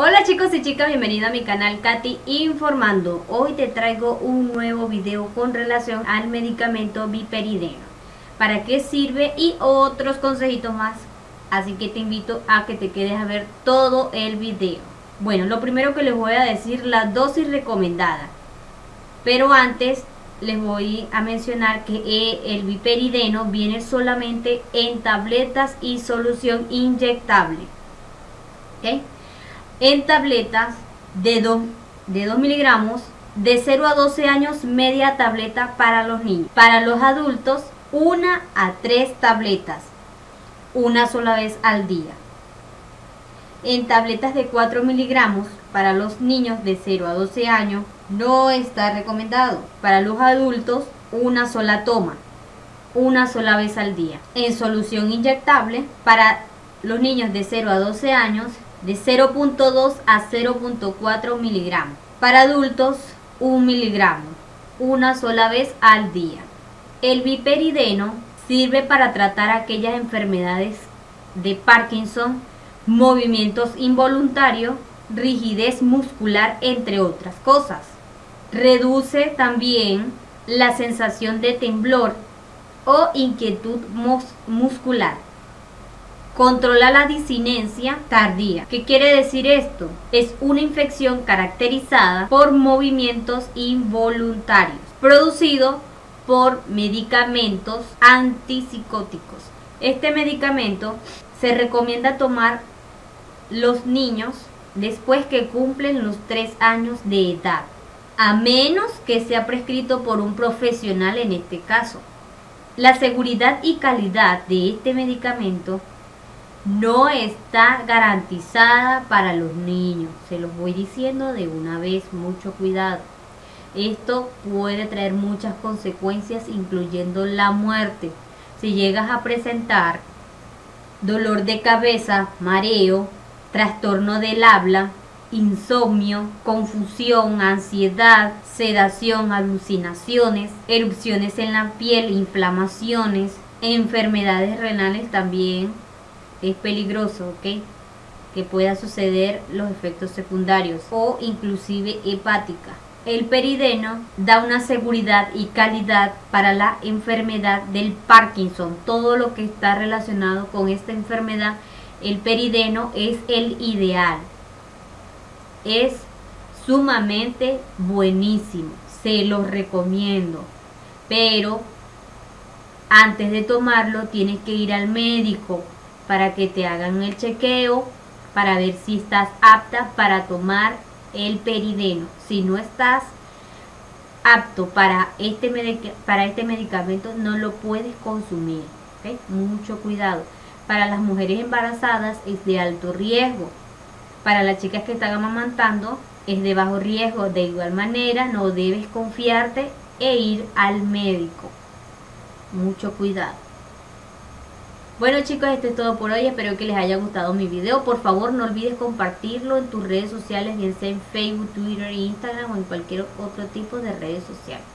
Hola chicos y chicas, bienvenido a mi canal Katy Informando. Hoy te traigo un nuevo video con relación al medicamento viperideno. ¿Para qué sirve? Y otros consejitos más. Así que te invito a que te quedes a ver todo el video. Bueno, lo primero que les voy a decir, la dosis recomendada. Pero antes les voy a mencionar que el viperideno viene solamente en tabletas y solución inyectable. ¿Ok? En tabletas de 2, de 2 miligramos de 0 a 12 años media tableta para los niños. Para los adultos, una a 3 tabletas, una sola vez al día. En tabletas de 4 miligramos para los niños de 0 a 12 años no está recomendado. Para los adultos, una sola toma, una sola vez al día. En solución inyectable, para los niños de 0 a 12 años de 0.2 a 0.4 miligramos. Para adultos, 1 miligramo, una sola vez al día. El viperideno sirve para tratar aquellas enfermedades de Parkinson, movimientos involuntarios, rigidez muscular, entre otras cosas. Reduce también la sensación de temblor o inquietud muscular Controla la disinencia tardía. ¿Qué quiere decir esto? Es una infección caracterizada por movimientos involuntarios, producido por medicamentos antipsicóticos. Este medicamento se recomienda tomar los niños después que cumplen los 3 años de edad, a menos que sea prescrito por un profesional en este caso. La seguridad y calidad de este medicamento no está garantizada para los niños. Se los voy diciendo de una vez, mucho cuidado. Esto puede traer muchas consecuencias, incluyendo la muerte. Si llegas a presentar dolor de cabeza, mareo, trastorno del habla, insomnio, confusión, ansiedad, sedación, alucinaciones, erupciones en la piel, inflamaciones, enfermedades renales también, es peligroso, ¿ok? Que pueda suceder los efectos secundarios o inclusive hepática. El perideno da una seguridad y calidad para la enfermedad del Parkinson. Todo lo que está relacionado con esta enfermedad, el perideno es el ideal. Es sumamente buenísimo. Se lo recomiendo. Pero antes de tomarlo tienes que ir al médico para que te hagan el chequeo para ver si estás apta para tomar el perideno. Si no estás apto para este, para este medicamento, no lo puedes consumir. Mucho cuidado. Para las mujeres embarazadas es de alto riesgo. Para las chicas que están amamantando es de bajo riesgo. De igual manera, no debes confiarte e ir al médico. Mucho cuidado. Bueno chicos, esto es todo por hoy, espero que les haya gustado mi video. Por favor no olvides compartirlo en tus redes sociales, bien sea en Facebook, Twitter, Instagram o en cualquier otro tipo de redes sociales.